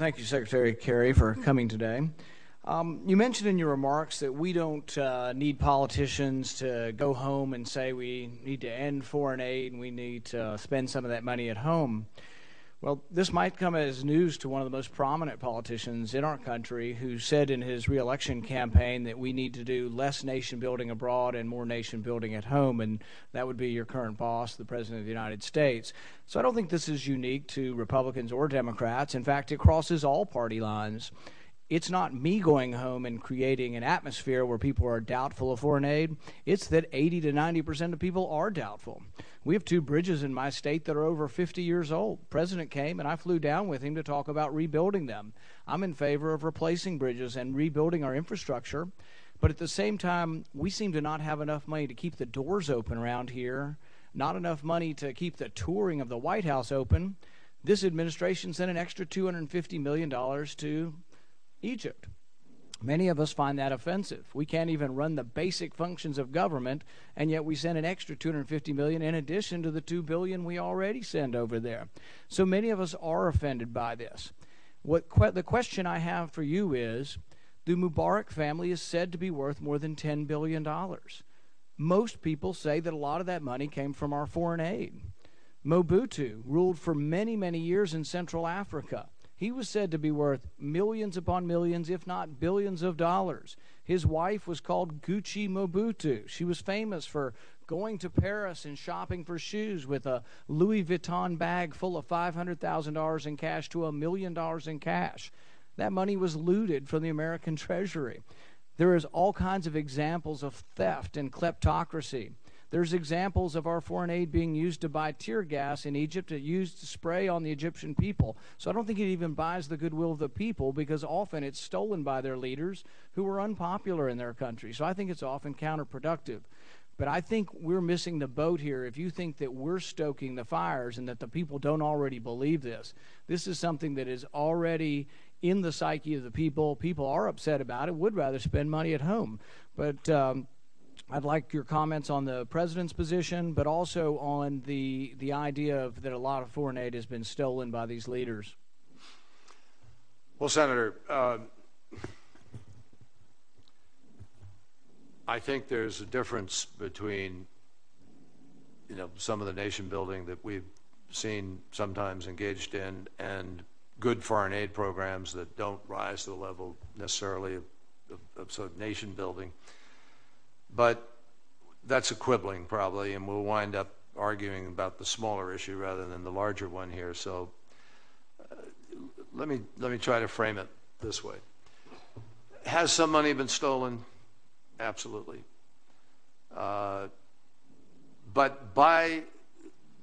Thank you, Secretary Kerry, for coming today. Um, you mentioned in your remarks that we don't uh, need politicians to go home and say we need to end foreign aid and we need to spend some of that money at home. Well, this might come as news to one of the most prominent politicians in our country who said in his reelection campaign that we need to do less nation building abroad and more nation building at home, and that would be your current boss, the President of the United States. So I don't think this is unique to Republicans or Democrats. In fact, it crosses all party lines it's not me going home and creating an atmosphere where people are doubtful of foreign aid. It's that 80 to 90 percent of people are doubtful. We have two bridges in my state that are over 50 years old. President came and I flew down with him to talk about rebuilding them. I'm in favor of replacing bridges and rebuilding our infrastructure. But at the same time, we seem to not have enough money to keep the doors open around here, not enough money to keep the touring of the White House open. This administration sent an extra $250 million to Egypt. Many of us find that offensive. We can't even run the basic functions of government, and yet we send an extra 250 million in addition to the 2 billion we already send over there. So many of us are offended by this. What que- the question I have for you is, the Mubarak family is said to be worth more than 10 billion dollars. Most people say that a lot of that money came from our foreign aid. Mobutu ruled for many, many years in Central Africa. He was said to be worth millions upon millions, if not billions of dollars. His wife was called Gucci Mobutu. She was famous for going to Paris and shopping for shoes with a Louis Vuitton bag full of $500,000 in cash to a million dollars in cash. That money was looted from the American Treasury. There is all kinds of examples of theft and kleptocracy. There's examples of our foreign aid being used to buy tear gas in Egypt, used to spray on the Egyptian people. So I don't think it even buys the goodwill of the people because often it's stolen by their leaders who are unpopular in their country. So I think it's often counterproductive. But I think we're missing the boat here if you think that we're stoking the fires and that the people don't already believe this. This is something that is already in the psyche of the people. People are upset about it, would rather spend money at home. But um, I'd like your comments on the president's position, but also on the the idea of that a lot of foreign aid has been stolen by these leaders. Well, Senator, uh, I think there's a difference between you know some of the nation building that we've seen sometimes engaged in and good foreign aid programs that don't rise to the level necessarily of, of, of sort of nation building. But that's a quibbling probably, and we'll wind up arguing about the smaller issue rather than the larger one here. So uh, let me let me try to frame it this way. Has some money been stolen? Absolutely. Uh, but by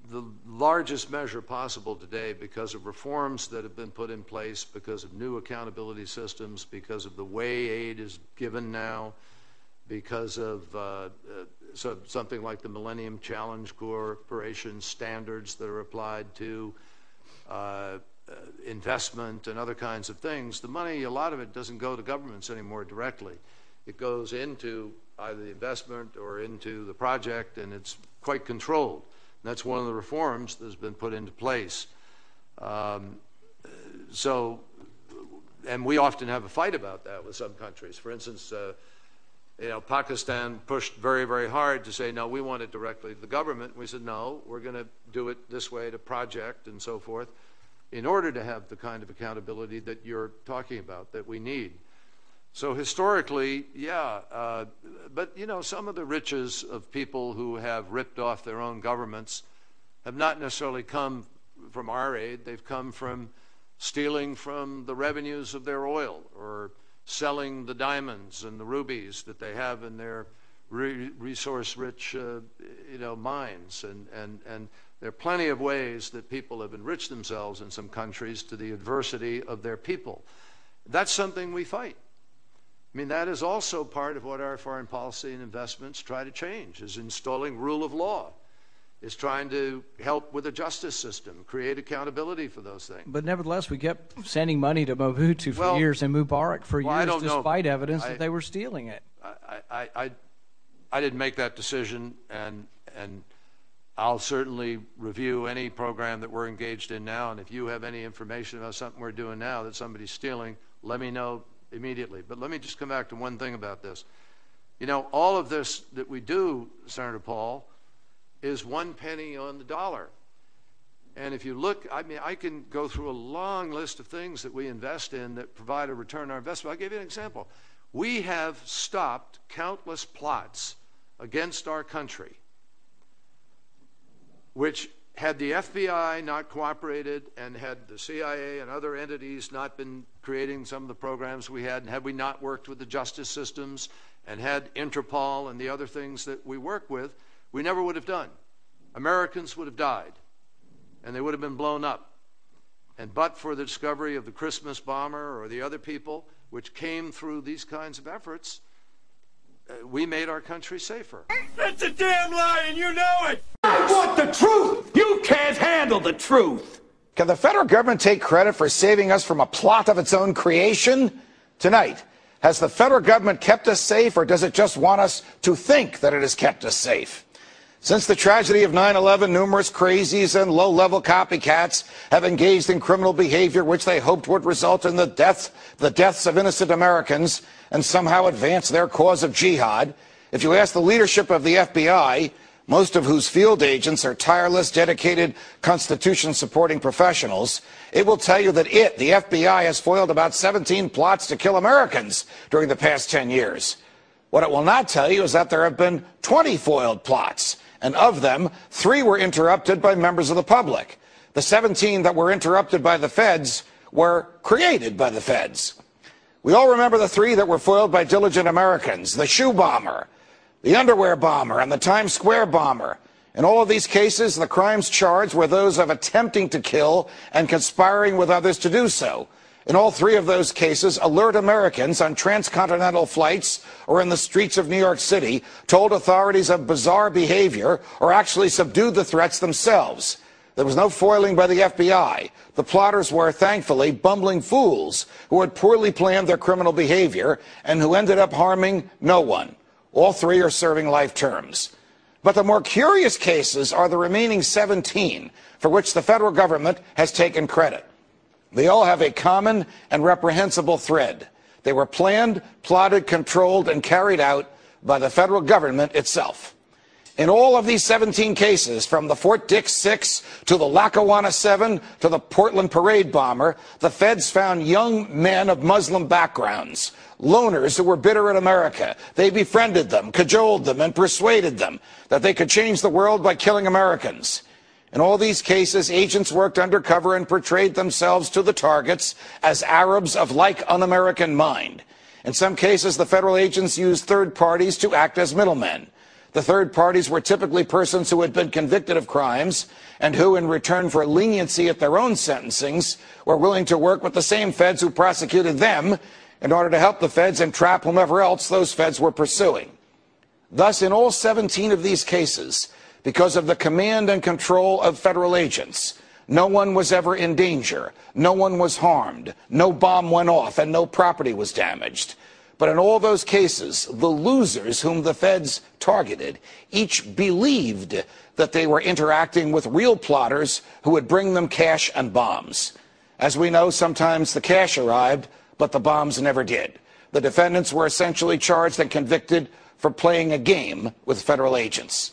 the largest measure possible today because of reforms that have been put in place, because of new accountability systems, because of the way aid is given now, because of uh, uh, so something like the Millennium Challenge Corporation standards that are applied to uh, uh, investment and other kinds of things, the money, a lot of it doesn't go to governments anymore directly. It goes into either the investment or into the project, and it's quite controlled. And that's one of the reforms that's been put into place. Um, so, and we often have a fight about that with some countries. For instance, uh, you know, Pakistan pushed very, very hard to say, no, we want it directly to the government. We said, no, we're going to do it this way to project and so forth in order to have the kind of accountability that you're talking about that we need. So historically, yeah, uh, but you know, some of the riches of people who have ripped off their own governments have not necessarily come from our aid. They've come from stealing from the revenues of their oil or selling the diamonds and the rubies that they have in their re- resource-rich, uh, you know, mines. And, and, and there are plenty of ways that people have enriched themselves in some countries to the adversity of their people. That's something we fight. I mean, that is also part of what our foreign policy and investments try to change, is installing rule of law is trying to help with the justice system, create accountability for those things. But nevertheless, we kept sending money to Mobutu for well, years and Mubarak for well, years, despite know. evidence I, that they were stealing it. I, I, I, I didn't make that decision, and and I'll certainly review any program that we're engaged in now, and if you have any information about something we're doing now that somebody's stealing, let me know immediately. But let me just come back to one thing about this. You know, all of this that we do, Senator Paul, is one penny on the dollar. And if you look, I mean, I can go through a long list of things that we invest in that provide a return on our investment. I'll give you an example. We have stopped countless plots against our country, which had the FBI not cooperated and had the CIA and other entities not been creating some of the programs we had, and had we not worked with the justice systems and had Interpol and the other things that we work with, we never would have done. Americans would have died and they would have been blown up. And but for the discovery of the Christmas bomber or the other people, which came through these kinds of efforts, uh, we made our country safer. That's a damn lie, and you know it! I want the truth! You can't handle the truth! Can the federal government take credit for saving us from a plot of its own creation? Tonight, has the federal government kept us safe, or does it just want us to think that it has kept us safe? Since the tragedy of 9-11, numerous crazies and low-level copycats have engaged in criminal behavior which they hoped would result in the death, the deaths of innocent Americans and somehow advance their cause of jihad. If you ask the leadership of the FBI, most of whose field agents are tireless, dedicated, Constitution-supporting professionals, it will tell you that it, the FBI, has foiled about 17 plots to kill Americans during the past 10 years. What it will not tell you is that there have been 20 foiled plots and of them, three were interrupted by members of the public. The 17 that were interrupted by the feds were created by the feds. We all remember the three that were foiled by diligent Americans the shoe bomber, the underwear bomber, and the Times Square bomber. In all of these cases, the crimes charged were those of attempting to kill and conspiring with others to do so. In all three of those cases, alert Americans on transcontinental flights or in the streets of New York City told authorities of bizarre behavior or actually subdued the threats themselves. There was no foiling by the FBI. The plotters were, thankfully, bumbling fools who had poorly planned their criminal behavior and who ended up harming no one. All three are serving life terms. But the more curious cases are the remaining 17 for which the federal government has taken credit. They all have a common and reprehensible thread. They were planned, plotted, controlled, and carried out by the federal government itself. In all of these 17 cases, from the Fort Dix 6 to the Lackawanna 7 to the Portland parade bomber, the feds found young men of Muslim backgrounds, loners who were bitter at America. They befriended them, cajoled them, and persuaded them that they could change the world by killing Americans. In all these cases, agents worked undercover and portrayed themselves to the targets as Arabs of like un-American mind. In some cases, the federal agents used third parties to act as middlemen. The third parties were typically persons who had been convicted of crimes and who, in return for leniency at their own sentencings, were willing to work with the same feds who prosecuted them in order to help the feds entrap whomever else those feds were pursuing. Thus, in all 17 of these cases, because of the command and control of federal agents. No one was ever in danger. No one was harmed. No bomb went off and no property was damaged. But in all those cases, the losers whom the feds targeted each believed that they were interacting with real plotters who would bring them cash and bombs. As we know, sometimes the cash arrived, but the bombs never did. The defendants were essentially charged and convicted for playing a game with federal agents.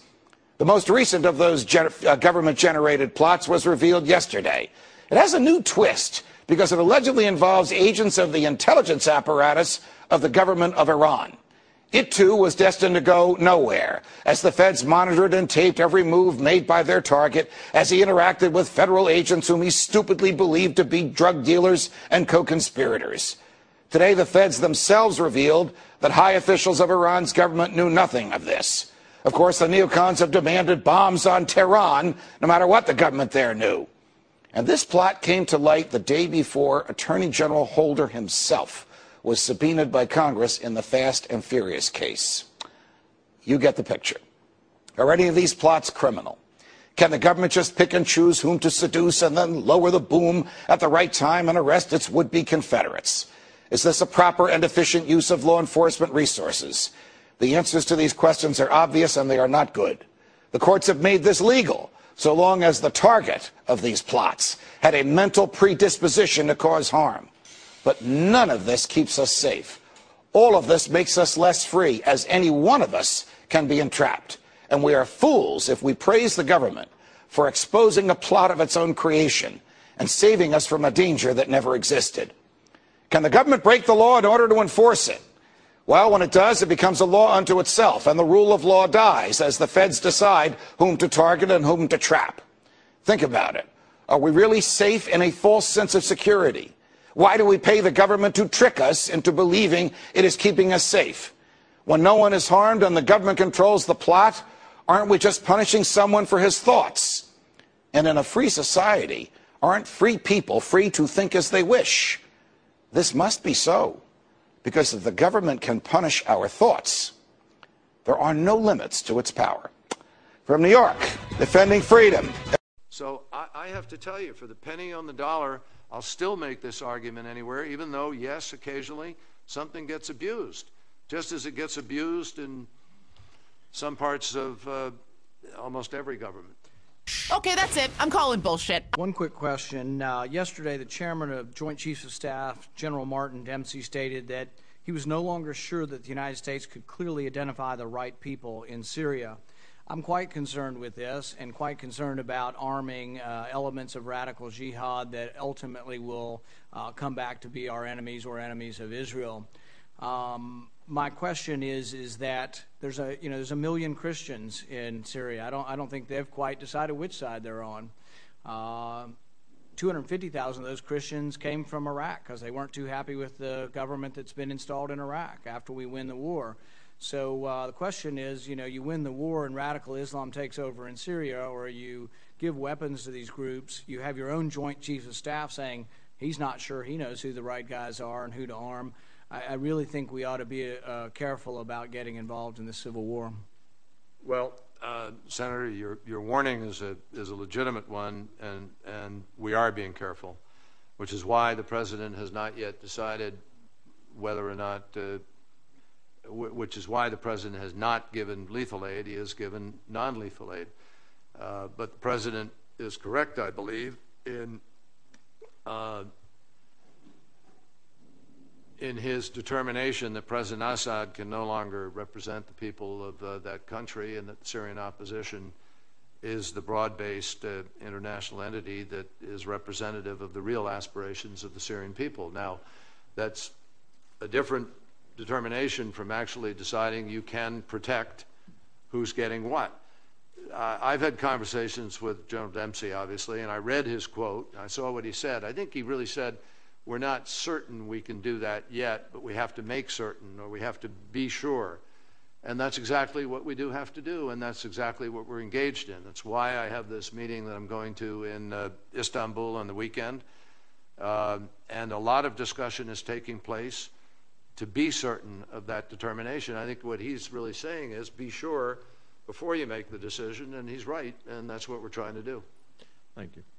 The most recent of those uh, government generated plots was revealed yesterday. It has a new twist because it allegedly involves agents of the intelligence apparatus of the government of Iran. It too was destined to go nowhere as the feds monitored and taped every move made by their target as he interacted with federal agents whom he stupidly believed to be drug dealers and co-conspirators. Today, the feds themselves revealed that high officials of Iran's government knew nothing of this. Of course, the neocons have demanded bombs on Tehran, no matter what the government there knew. And this plot came to light the day before Attorney General Holder himself was subpoenaed by Congress in the Fast and Furious case. You get the picture. Are any of these plots criminal? Can the government just pick and choose whom to seduce and then lower the boom at the right time and arrest its would-be Confederates? Is this a proper and efficient use of law enforcement resources? The answers to these questions are obvious and they are not good. The courts have made this legal so long as the target of these plots had a mental predisposition to cause harm. But none of this keeps us safe. All of this makes us less free, as any one of us can be entrapped. And we are fools if we praise the government for exposing a plot of its own creation and saving us from a danger that never existed. Can the government break the law in order to enforce it? Well, when it does, it becomes a law unto itself, and the rule of law dies as the feds decide whom to target and whom to trap. Think about it. Are we really safe in a false sense of security? Why do we pay the government to trick us into believing it is keeping us safe? When no one is harmed and the government controls the plot, aren't we just punishing someone for his thoughts? And in a free society, aren't free people free to think as they wish? This must be so, because if the government can punish our thoughts, there are no limits to its power. From New York, defending freedom. So I, I, have to tell you, for the penny on the dollar, I'll still make this argument anywhere, even though, yes, occasionally something gets abused, just as it gets abused in some parts of uh, almost every government. Okay, that's it. I'm calling bullshit. One quick question. Uh, yesterday, the chairman of Joint Chiefs of Staff, General Martin Dempsey, stated that he was no longer sure that the United States could clearly identify the right people in Syria. I'm quite concerned with this and quite concerned about arming uh, elements of radical jihad that ultimately will uh, come back to be our enemies or enemies of Israel. Um, my question is is that there's a you know there's a million Christians in Syria. I don't I don't think they've quite decided which side they're on. Uh, 250,000 of those Christians came from Iraq because they weren't too happy with the government that's been installed in Iraq after we win the war. So uh, the question is, you know, you win the war and radical Islam takes over in Syria, or you give weapons to these groups. You have your own Joint Chiefs of Staff saying he's not sure he knows who the right guys are and who to arm. I, I really think we ought to be uh, careful about getting involved in the Civil War. Well, uh, Senator, your, your warning is a, is a legitimate one, and, and we are being careful, which is why the President has not yet decided whether or not, uh, which is why the President has not given lethal aid, he has given non lethal aid. Uh, but the President is correct, I believe, in uh, in his determination that President Assad can no longer represent the people of uh, that country and that the Syrian opposition is the broad based uh, international entity that is representative of the real aspirations of the Syrian people. Now, that's a different determination from actually deciding you can protect who's getting what. Uh, I've had conversations with General Dempsey, obviously, and I read his quote. I saw what he said. I think he really said, we're not certain we can do that yet, but we have to make certain or we have to be sure. And that's exactly what we do have to do, and that's exactly what we're engaged in. That's why I have this meeting that I'm going to in uh, Istanbul on the weekend. Uh, and a lot of discussion is taking place to be certain of that determination. I think what he's really saying is be sure before you make the decision, and he's right, and that's what we're trying to do. Thank you.